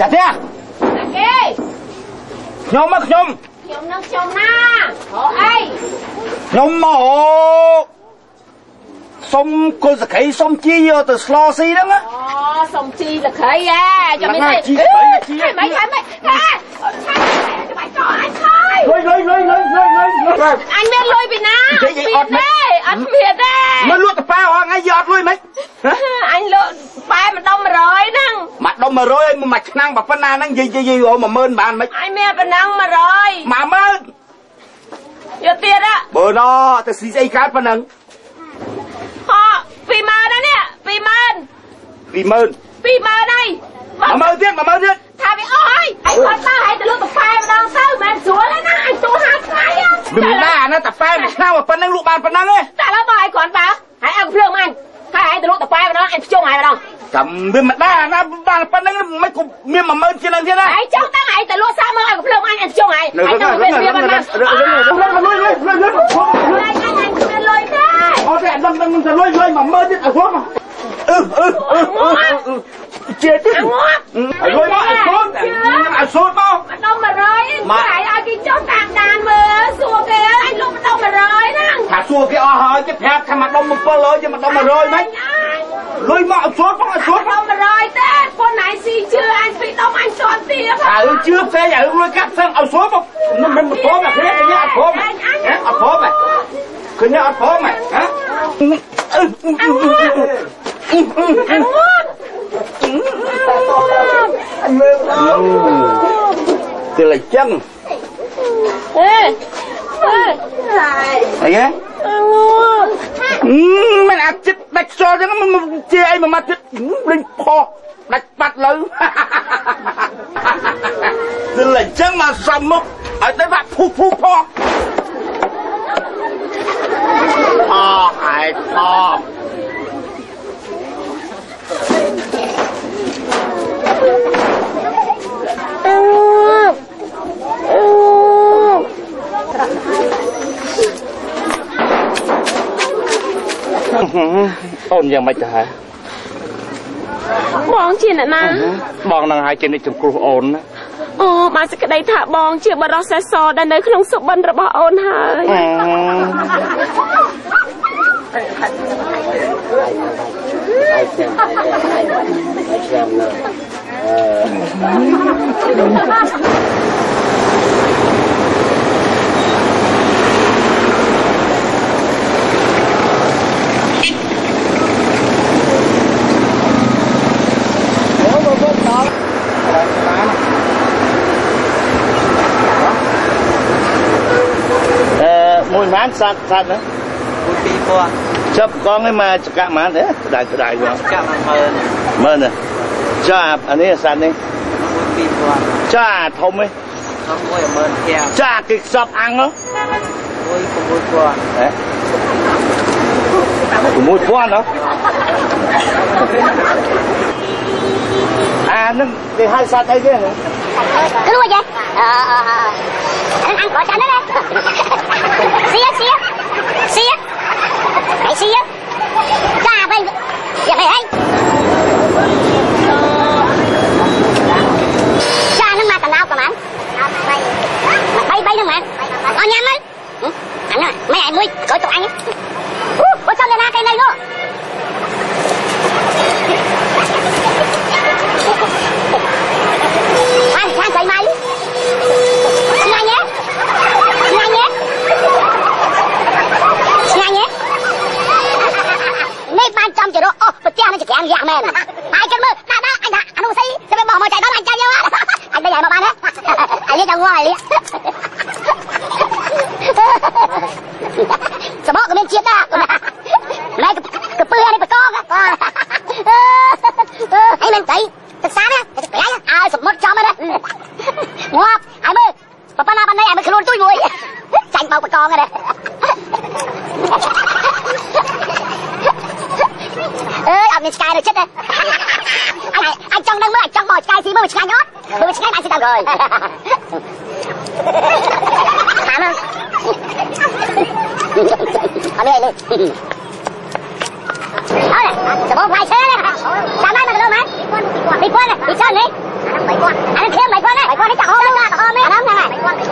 ចាទេគេខ្ញុំមកខ្ញុំខ្ញុំនឹងខ្ញុំណាអូអីខ្ញុំមកសុំគុលសក្រីសុំជីយកទៅស្លស៊ីហ្នឹងណាអូសុំជីលក្រីហ៎ចាំមិនទេជីស្រីជីហេមិនហេមិនហេបាច់ក៏អញខ້ອຍលុយលុយលុយលុយលុយលុយលុយអញមានលុយពីណានិយាយអត់មែនទេអត់មានទេមកលក់តប៉ាអស់ថ្ងៃយកអត់លុយមិនហ៎អញលក់បែម្ដុំ100ហ្នឹងមកដុំ100ឲ្យ មួយឆ្នាំបើប៉ុណ្ណាហ្នឹងនិយាយនិយាយ10000បានមិនអញមានប៉ុណ្ណឹង100 10000យកទៀតហ៎បើណទៅស៊ីស្អីកើតប៉ុណ្ណឹងហ៎20000ណានេះ20000 20000 20000ហើយ10000ទៀត10000ទៀតថាវាអស់ហើយអញគាត់ទៅឲ្យទៅលក់ទៅបែម្ដងទៅមិនស្រួលទេណាអញទូ5ថ្ងៃហ៎មិនណាអាណាតប៉ែមួយឆ្នាំប៉ុណ្ណឹងលក់បានប៉ុណ្ណឹងទេតែឡើយបងឲ្យគ្រាន់បើហើយអង្គភ្លើងអញហើយឯងទៅលក់តប៉ែម្ដងអញខ្ជុំហើយម្ដង ចាំវាមិនដែរអាណាបានប៉ុណ្ណឹងមិនគុំមាន10000ជាងហ្នឹងទៀតណាឯងចង់តាំងឯងទៅលក់សាក់មកឲ្យភ្លើងអញអញខ្ជុំហើយនៅឯងរឹងទៅរឹងវារឹងវារឹងមិនរឹងរឹងរឹងរឹងរឹងរឹងរឹងរឹងអញអញអញមានលុយទេអូតែដឹងដឹងទៅលុយលុយ10000ទៀតឲ្យខ្ញុំអឺអឺអឺអឺជាទៀតអងាប់ឲ្យលុយមកឲ្យសូនឲ្យសូនមកម្ដុំ100តែឲ្យគេចុះតាមដានមើលសួរគេអញលក់ម្ដុំ100ហ្នឹងថាសួរគេអស់ហើយគេប្រាប់ថាមកដុំ700យកមកដុំ100មិនលុយមកឲ្យ សូនមកឲ្យសូនម្ដុំ100ទេប៉ុនណៃស៊ីជឿអញពីដុំអញជន់ទៀតហើយជឿផ្សេងឲ្យលុយកាត់សឹងឲ្យសូនមកមិនមិនព្រមតែគ្នាគេអត់ព្រមហ៎អត់ព្រមហ៎គ្នាអត់ព្រមហ៎ហ៎អងាប់គឺលេចឹងអេអេអីហ៎អងាប់ មិនអាចចិត្តដាច់ខ្យល់ចឹងមិនជាអីមួយម៉ាត់ចិត្តលេងផោះដាច់បាត់លើគឺលេចឹងមកសំមុខឲ្យទៅបាក់ភូភូផោះអឯផោះអងាប់អងាប់ អូនយ៉ាងម៉េចទៅហ៎បងជាអ្នកណាបងនឹងឲ្យជានិច្ចសង្គ្រោះអូនណាអូបានសេចក្តីថាបង ជាបរិសសេសសដែលនៅក្នុងសុបិនរបស់អូនហើយអឺ មួយម៉ានសាត់សាត់ណា2000ចាប់កងឯមកចកម៉ានទេក្តៅក្តៅបងចក10000 10000ចាប់អានេះសាត់នេះ2000ចាធំឯងធំ10000ធាចាគេខ្សប់អាំងហ៎16000ហ៎6000ហ៎អានឹងគេហៅសាត់អីគេគ្រួយហ៎អឺអឺអឺអានអានក៏ចាស់ណាស់ 20 Cỡ tụi anh ấy. Uh, Bên trong là này cơ Khoan, khoan, cậy máy Xin anh nhé. Xin anh nhé. Xin anh nhé. Nếp ban trong chờ đó. Ồ, bật cha nó chỉ kẻ ăn dạng mẹ mình nên sky rồi chết đấy anh này anh trong đang mới anh trong bỏ sky gì mới sky nhót mới sky bạn sẽ tao rồi cảm ơn anh đây đi Thôi, sẽ bố phải xe này. Sao mai mà được mày? bị qua này, đi chơi đi. Mày qua. Anh thêm mấy qua này. mấy qua đi chào hôm ra, hôm đi. Anh này.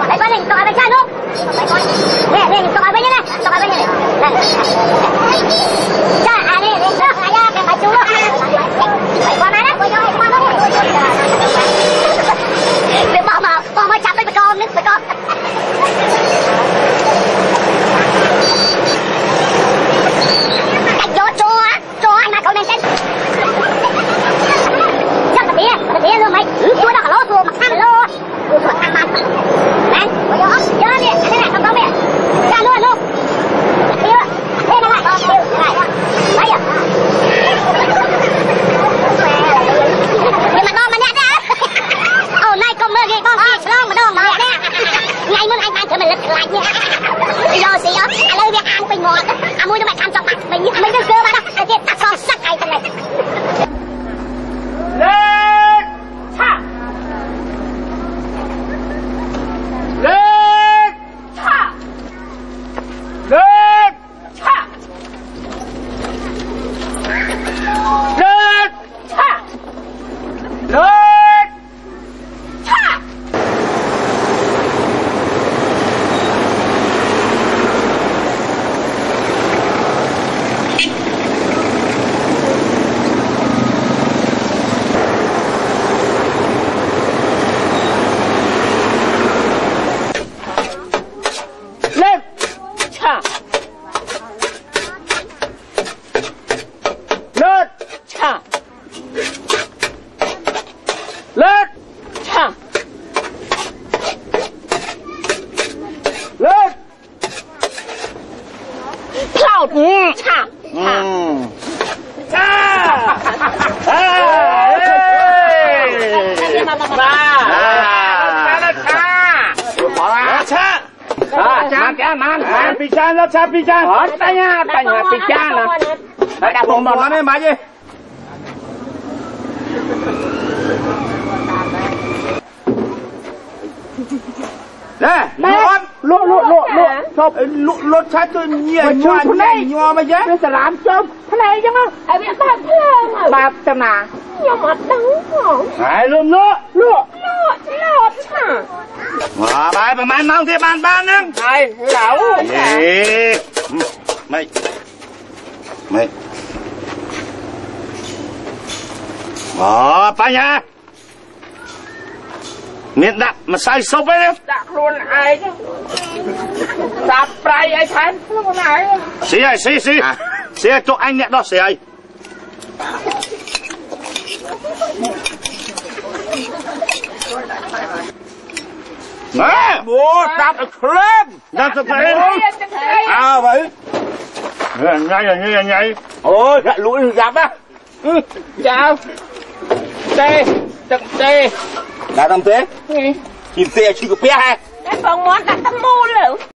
Mày qua đi, tao phải chơi luôn. Mày qua. Nè, nè, tao phải bên này, tao phải bên này. Này. like that. Makanan. Ah, pisan lah, saya pisan. Oh, tanya, tanya, pisan lah. Ada bomba mana maje? Nè, lộn, lộn, lộn, lộn, lộn, sộp, lộn, lộn chá cho nhiều nhòa, nhiều nhòa mà chứ. Bây giờ làm chôm, thế này chứ không? Ai biết bạp thế không? Bạp châm nào? Nhưng mà đắng không? Ai lộn lộn? Lộn. Lộn, lộn? មកបាយប្រហែលម៉ោងទៀតបានបានហ្នឹងហើយឡៅហេម៉េចម៉េចអូបញ្ហាមានដាក់ម្សៅស៊ុបឯណាដាក់ខ្លួនឯងសាប់ប្រៃឲ្យថែមខ្លួនឯងស៊ីហើយស៊ីស៊ីស៊ីឲ្យទុកអញអ្នកដោះស្រាយ Nè! Bố tập lên! Tập lên! À vậy! Ngay là ngay là ngay! Ôi, gạ! Chào! Tê! Tập tê! Tê? Nhìn tê chứ có bé ha! Đã phòng đặt tâm mô lửa!